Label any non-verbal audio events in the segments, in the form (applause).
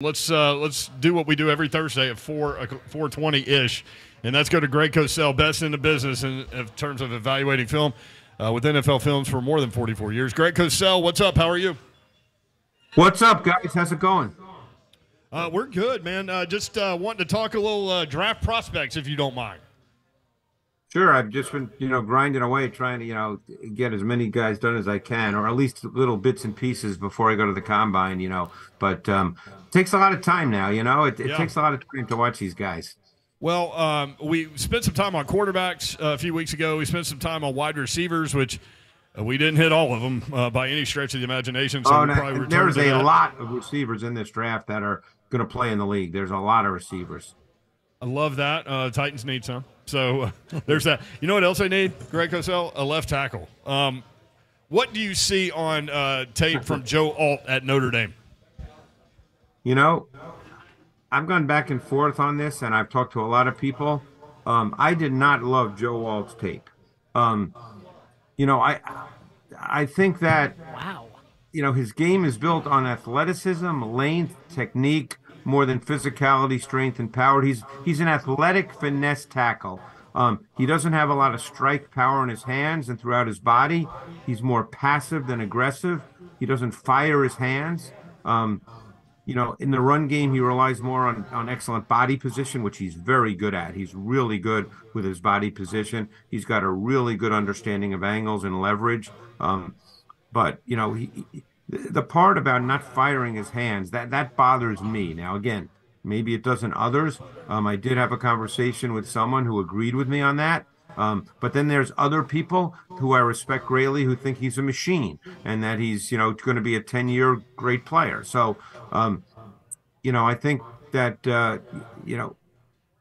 Let's uh, let's do what we do every Thursday at four uh, four twenty ish, and that's go to Greg Cosell, best in the business in, in terms of evaluating film uh, with NFL films for more than forty four years. Greg Cosell, what's up? How are you? What's up, guys? How's it going? Uh, we're good, man. Uh, just uh, wanting to talk a little uh, draft prospects, if you don't mind. Sure, I've just been, you know, grinding away trying to, you know, get as many guys done as I can, or at least little bits and pieces before I go to the combine, you know. But um, it takes a lot of time now, you know. It, it Yeah. takes a lot of time to watch these guys. Well, um, we spent some time on quarterbacks uh, a few weeks ago. We spent some time on wide receivers, which uh, we didn't hit all of them uh, by any stretch of the imagination. So oh, we'll no, probably return there's a that. lot of receivers in this draft that are going to play in the league. There's a lot of receivers. I love that. Uh, Titans need some. So uh, (laughs) there's that. You know what else they need? Greg Cosell, a left tackle. Um, what do you see on uh, tape from Joe Alt at Notre Dame? You know, I've gone back and forth on this, and I've talked to a lot of people. Um, I did not love Joe Alt's tape. Um, you know, I I think that Wow. you know his game is built on athleticism, length, technique, more than physicality, strength, and power. He's he's an athletic finesse tackle. Um, he doesn't have a lot of strike power in his hands and throughout his body. He's more passive than aggressive. He doesn't fire his hands. Um, you know, in the run game, he relies more on, on excellent body position, which he's very good at. He's really good with his body position. He's got a really good understanding of angles and leverage. Um, but you know, he, he- the part about not firing his hands that that bothers me. Now, again, maybe it doesn't others. Um, I did have a conversation with someone who agreed with me on that. Um, but then there's other people who I respect greatly who think he's a machine and that he's, you know, going to be a 10 year great player. So, um, you know, I think that, uh, you know,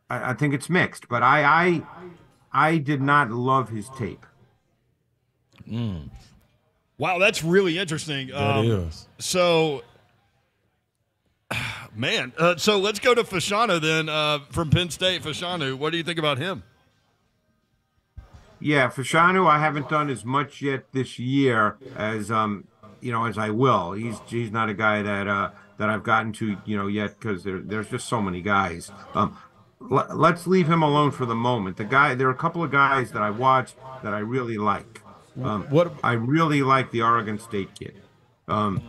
I, I think it's mixed, but I, I, I did not love his tape. Wow, that's really interesting. That Um, is. So, (sighs) man, uh, so let's go to Fashanu then uh, from Penn State. Fashanu, what do you think about him? Yeah, Fashanu, I haven't done as much yet this year as um, you know, as I will. He's he's not a guy that uh that I've gotten to you know yet because there there's just so many guys. Um, l- let's leave him alone for the moment. The guy, there are a couple of guys that I watched that I really like. Um, What I really like the Oregon State kid. Um,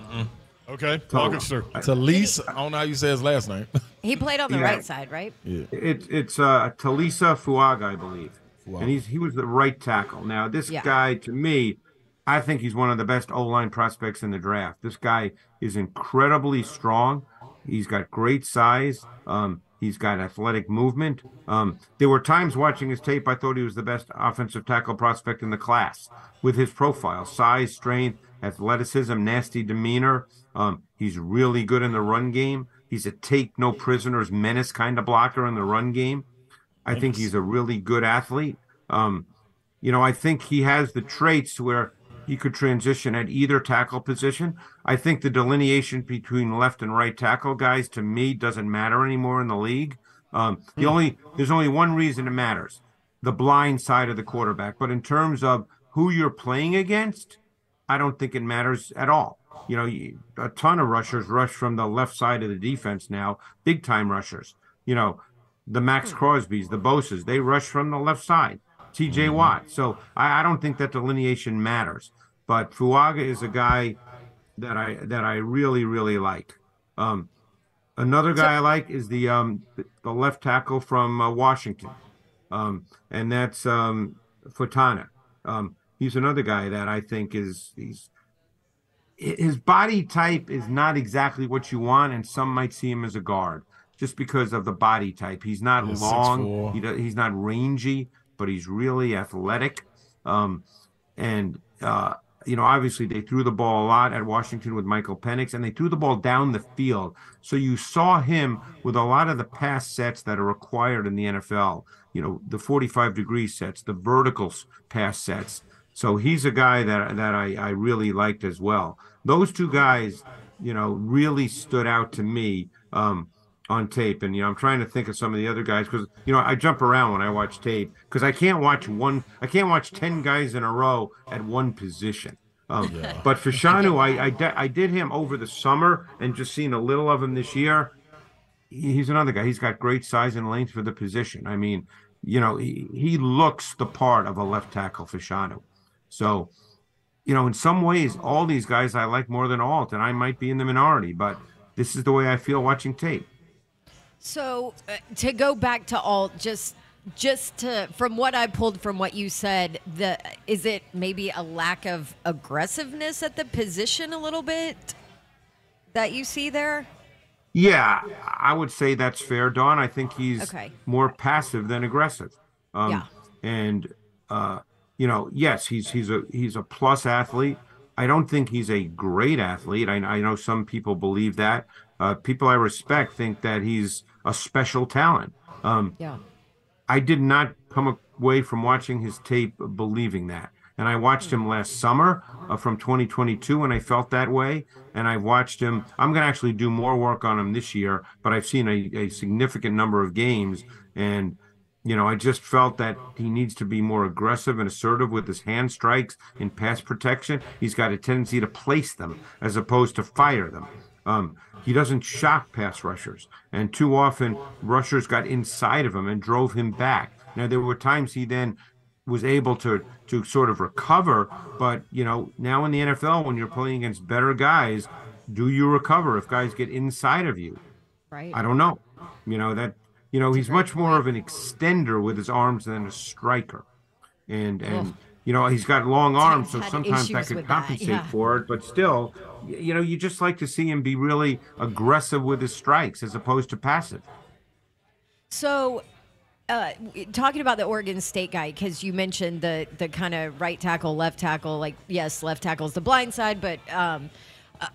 Okay, talk us through. Taliese, I don't know how you say his last name. (laughs) He played on the Yeah. right side, right? Yeah. It's it's uh Taliese Fuaga, I believe, Fuaga. and he's he was the right tackle. Now this Yeah. guy, to me, I think he's one of the best O line prospects in the draft. This guy is incredibly strong. He's got great size. Um, he's got athletic movement. Um, there were times watching his tape, I thought he was the best offensive tackle prospect in the class with his profile, size, strength, athleticism, nasty demeanor. Um, he's really good in the run game. He's a take no prisoners menace kind of blocker in the run game. I think he's a really good athlete. Um, you know, I think he has the traits where he could transition at either tackle position. I think the delineation between left and right tackle guys to me doesn't matter anymore in the league. Um, the hmm. only there's only one reason it matters: the blind side of the quarterback. But in terms of who you're playing against, I don't think it matters at all. You know, a ton of rushers rush from the left side of the defense now, big time rushers. You know, the Maxx hmm. Crosby's, the Bosas, they rush from the left side. TJ hmm. Watt. So I, I don't think that delineation matters. But Fuaga is a guy that I that I really really like. Um, another guy I like is the um the, left tackle from uh, Washington, um, and that's um, Fautanu. Um, he's another guy that I think is he's his body type is not exactly what you want, and some might see him as a guard just because of the body type. He's not long, he he's not rangy, but he's really athletic. Um, and uh, you know, obviously they threw the ball a lot at Washington with Michael Penix, and they threw the ball down the field. So you saw him with a lot of the pass sets that are required in the NFL. You know, the 45 degree sets, the vertical pass sets. So he's a guy that that I, I really liked as well. Those two guys, you know, really stood out to me um, on tape. And you know, I'm trying to think of some of the other guys because you know I jump around when I watch tape because I can't watch one. I can't watch ten guys in a row at one position. Um, But Fashanu, I I, de- I did him over the summer and just seen a little of him this year. he's another guy. He's got great size and length for the position. I mean, you know, he, he looks the part of a left tackle for Fashanu. So, you know, in some ways, all these guys I like more than Alt, and I might be in the minority, but this is the way I feel watching tape. So uh, to go back to Alt, just just to from what I pulled from what you said, the is it maybe a lack of aggressiveness at the position a little bit that you see there? Yeah, I would say that's fair, Dawn. I think he's Okay. more passive than aggressive. Um, Yeah. And uh, you know, yes, he's he's a he's a plus athlete. I don't think he's a great athlete. I, I know some people believe that. Uh, people I respect think that he's a special talent. Um, Yeah. I did not come away from watching his tape believing that. And I watched him last summer uh, from 2022, and I felt that way. And I've watched him. I'm going to actually do more work on him this year, but I've seen a, a significant number of games. And, you know, I just felt that he needs to be more aggressive and assertive with his hand strikes in pass protection. He's got a tendency to place them as opposed to fire them. Um, he doesn't shock pass rushers, and too often rushers got inside of him and drove him back. Now there were times he then was able to to sort of recover, but you know now in the NFL when you're playing against better guys, do you recover if guys get inside of you? Right. I don't know. You know that you know he's much more of an extender with his arms than a striker, and and. You know he's got long arms, so sometimes that could that, compensate yeah. for it. But still, you know, you just like to see him be really aggressive with his strikes as opposed to passive. So, uh, talking about the Oregon State guy, because you mentioned the the kind of right tackle, left tackle. Like, yes, left tackle is the blind side, but um, uh,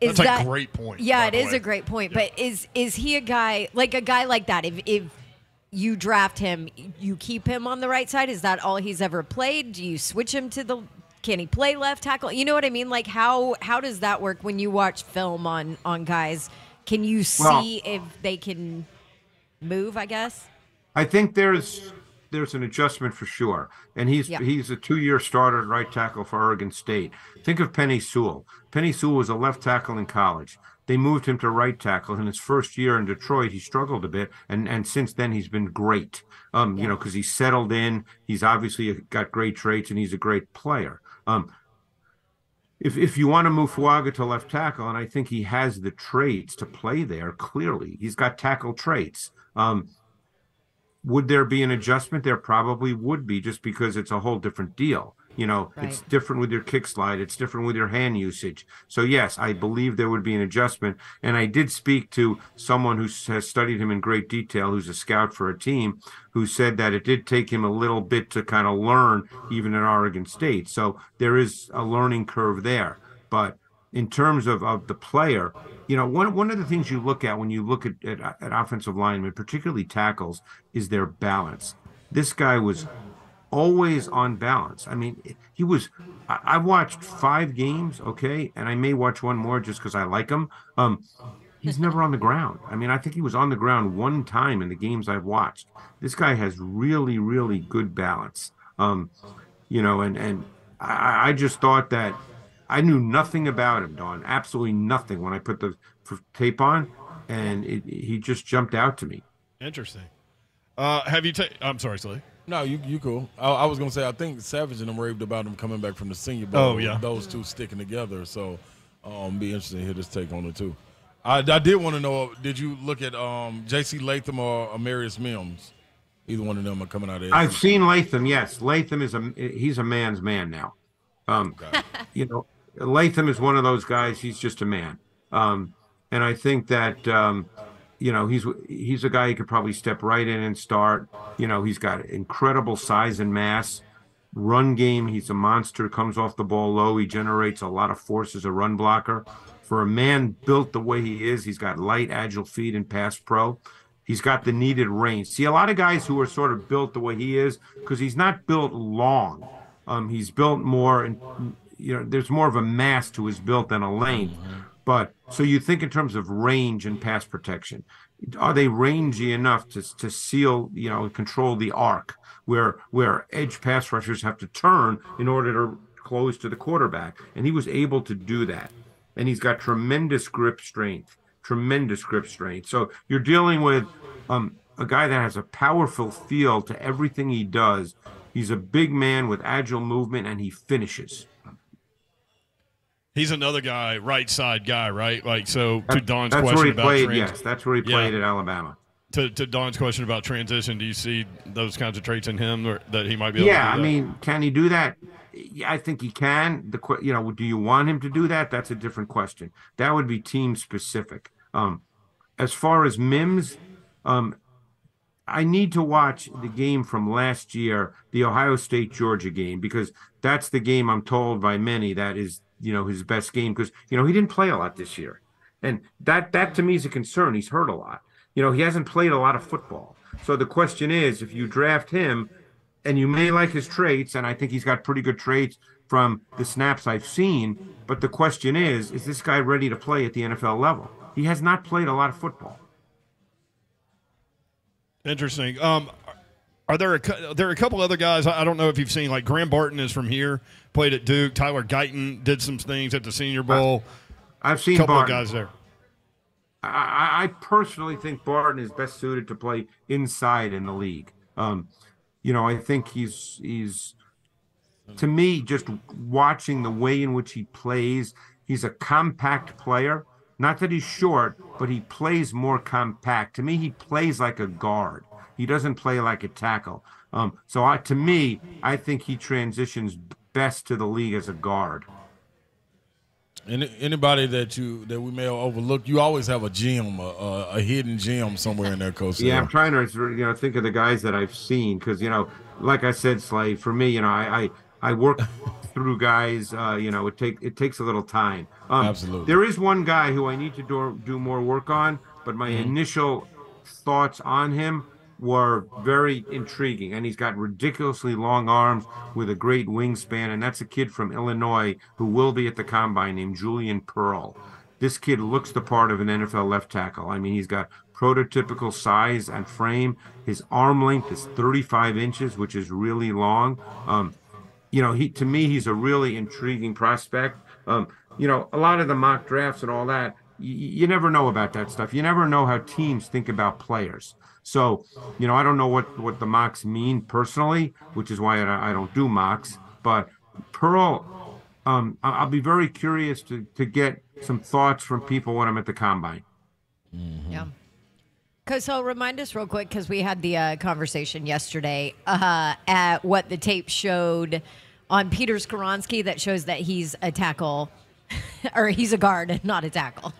is That's a that great point, Yeah, by it the is way. a great point. But is is he a guy like a guy like that? If if you draft him, you keep him on the right side. Is that all he's ever played? Do you switch him to the? Can he play left tackle? You know what I mean? Like how how does that work when you watch film on on guys? Can you Well- see if they can move? I guess. I think there's there's an adjustment for sure, and he's Yeah. he's a two-year starter at right tackle for Oregon State. Think of Penei Sewell. Penei Sewell was a left tackle in college. They moved him to right tackle. In his first year in Detroit, he struggled a bit, and and since then he's been great. Um, you know, because he's settled in. He's obviously got great traits, and he's a great player. Um, if if you want to move Fuaga to left tackle, and I think he has the traits to play there, clearly he's got tackle traits. Um, would there be an adjustment? There probably would be, just because it's a whole different deal. You know, it's different with your kick slide, it's different with your hand usage. So yes, I believe there would be an adjustment. And I did speak to someone who has studied him in great detail, who's a scout for a team, who said that it did take him a little bit to kind of learn, even at Oregon State. So there is a learning curve there. But in terms of, of the player, you know, one one of the things you look at when you look at, at, at offensive linemen, particularly tackles, is their balance. This guy was always on balance. I mean, he was. I, watched five games, okay, and I may watch one more just because I like him. Um, he's never on the ground. I mean, I think he was on the ground one time in the games I've watched. This guy has really, really good balance. Um, you know, and and I, I just thought that I knew nothing about him, Dawn. Absolutely nothing when I put the tape on, and it, he just jumped out to me. Interesting. Uh, have you? Ta- I'm sorry, Slay. No, you you cool. I, I was gonna say I think Savage and them raved about him coming back from the Senior Bowl. Oh, yeah. those two sticking together. So, um, be interesting to hear this take on it too. I, I did want to know. Did you look at um J.C. Latham or Amarius Mims? Either one of them are coming out of. I've seen Latham. Yes, Latham is a he's a man's man now. Um, (laughs) you know, Latham is one of those guys. He's just a man. Um, and I think that um, you know he's he's a guy who could probably step right in and start. You know, he's got incredible size and mass. Run game, he's a monster. Comes off the ball low. He generates a lot of force as a run blocker. For a man built the way he is, he's got light, agile feet and pass pro. He's got the needed range. See, a lot of guys who are sort of built the way he is, because he's not built long. Um, he's built more, and you know, there's more of a mass to his built than a length. But so you think in terms of range and pass protection, are they rangy enough to to seal, you know, control the arc where where edge pass rushers have to turn in order to close to the quarterback, and he was able to do that. And he's got tremendous grip strength, tremendous grip strength. So you're dealing with um, a guy that has a powerful feel to everything he does. He's a big man with agile movement, and he finishes. He's another guy, right side guy, right? Like so. To Dawn's that's question where he about played. trans- yes, that's where he Yeah. played at Alabama. to, to Dawn's question about transition, do you see those kinds of traits in him or, that he might be able Yeah, to do I mean, can he do that? I think he can. The you know, do you want him to do that? That's a different question. That would be team specific. Um, as far as Mims, um, I need to watch the game from last year, the Ohio State Georgia game, because that's the game I'm told by many that is you know his best game because you know he didn't play a lot this year, and that that to me is a concern. He's hurt a lot. You know, he hasn't played a lot of football. So the question is, if you draft him, and you may like his traits, and I think he's got pretty good traits from the snaps I've seen. But the question is, is this guy ready to play at the NFL level? He has not played a lot of football. Interesting. Um, are there a, there are a couple other guys I don't know if you've seen like Graham Barton is from here, played at Duke. Tyler Guyton did some things at the Senior Bowl. I've seen A couple of guys there. I, I I personally think Barton is best suited to play inside in the league. Um, you know, I think he's he's to me just watching the way in which he plays. He's a compact player. Not that he's short, but he plays more compact. To me, he plays like a guard. He doesn't play like a tackle. Um, so I, to me, I think he transitions best to the league as a guard. Any, anybody that you that we may have overlooked, you always have a gem, a, a, a hidden gem somewhere in there, Coach. Yeah, I'm trying to you know think of the guys that I've seen because you know, like I said, Slay. For me, you know, I I, I work (laughs) through guys. Uh, you know, it take it takes a little time. Um, Absolutely. There is one guy who I need to do do more work on, but my Mm-hmm. initial thoughts on him were very intriguing, and he's got ridiculously long arms with a great wingspan, and that's a kid from Illinois who will be at the combine named Julian Pearl. This kid looks the part of an NFL left tackle. I mean, he's got prototypical size and frame. His arm length is 35 inches, which is really long. Um, you know, he to me, he's a really intriguing prospect. Um, you know, a lot of the mock drafts and all that, you never know about that stuff. You never know how teams think about players. So, you know, I don't know what what the mocks mean personally, which is why I, I don't do mocks. But Pearl, um, I- I'll be very curious to to get some thoughts from people when I'm at the combine. Yeah. Cosell, remind us real quick because we had the uh, conversation yesterday uh, at what the tape showed on Peter Skoronski that shows that he's a tackle (laughs) or he's a guard and (laughs) not a tackle.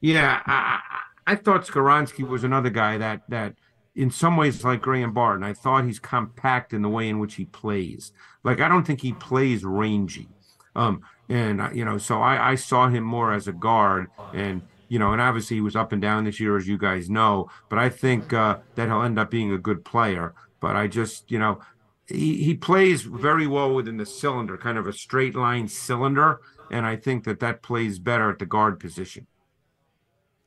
Yeah, I, I thought Skoronski was another guy that that in some ways like Graham Barton. I thought he's compact in the way in which he plays. Like I don't think he plays rangy. Um, and uh, you know, so I, I saw him more as a guard, and you know, and obviously he was up and down this year, as you guys know. But I think uh, that he'll end up being a good player. But I just, you know, he, he plays very well within the cylinder, kind of a straight line cylinder, and I think that that plays better at the guard position.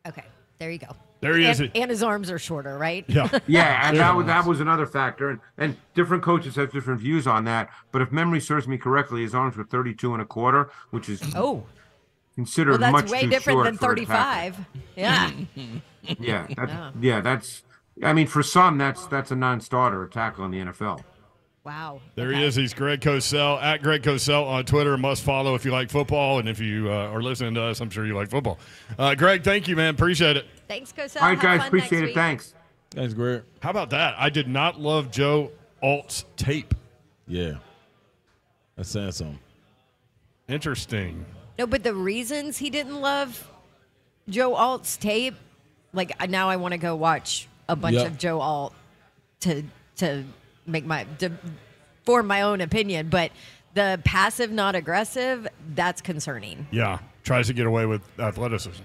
okay, there you go. There he and, is. And his arms are shorter, right? Yeah. (laughs) Yeah, and that was that was another factor, and and different coaches have different views on that. But if memory serves me correctly, his arms were 32 and a quarter, which is Oh, considered well, much way too different short than for 35. Yeah. (laughs) Yeah, that's, (laughs) yeah, that's. I mean, for some, that's that's a non-starter, a tackle in the NFL. Wow. There he is. He's Greg Cosell at Greg Cosell on Twitter. Must follow if you like football, and if you uh, are listening to us, I'm sure you like football. Uh, Greg, thank you, man. Appreciate it. Thanks, Cosell. All right, Have guys, appreciate it. Thanks. Thanks, Greg. How about that? I did not love Joe Alt's tape. Yeah, that's saying something. Interesting. No, but the reasons he didn't love Joe Alt's tape, like now I want to go watch a bunch Yep. of Joe Alt to to make my to form my own opinion. But the passive, not aggressive, that's concerning. Yeah, tries to get away with athleticism.